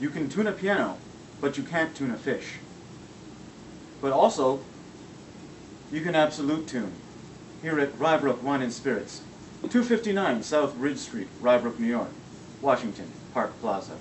You can tune a piano, but you can't tune a fish. But also, you can absolute tune here at Rye Brook Wine and Spirits, 259 South Ridge Street, Rye Brook, New York, Washington, Park Plaza.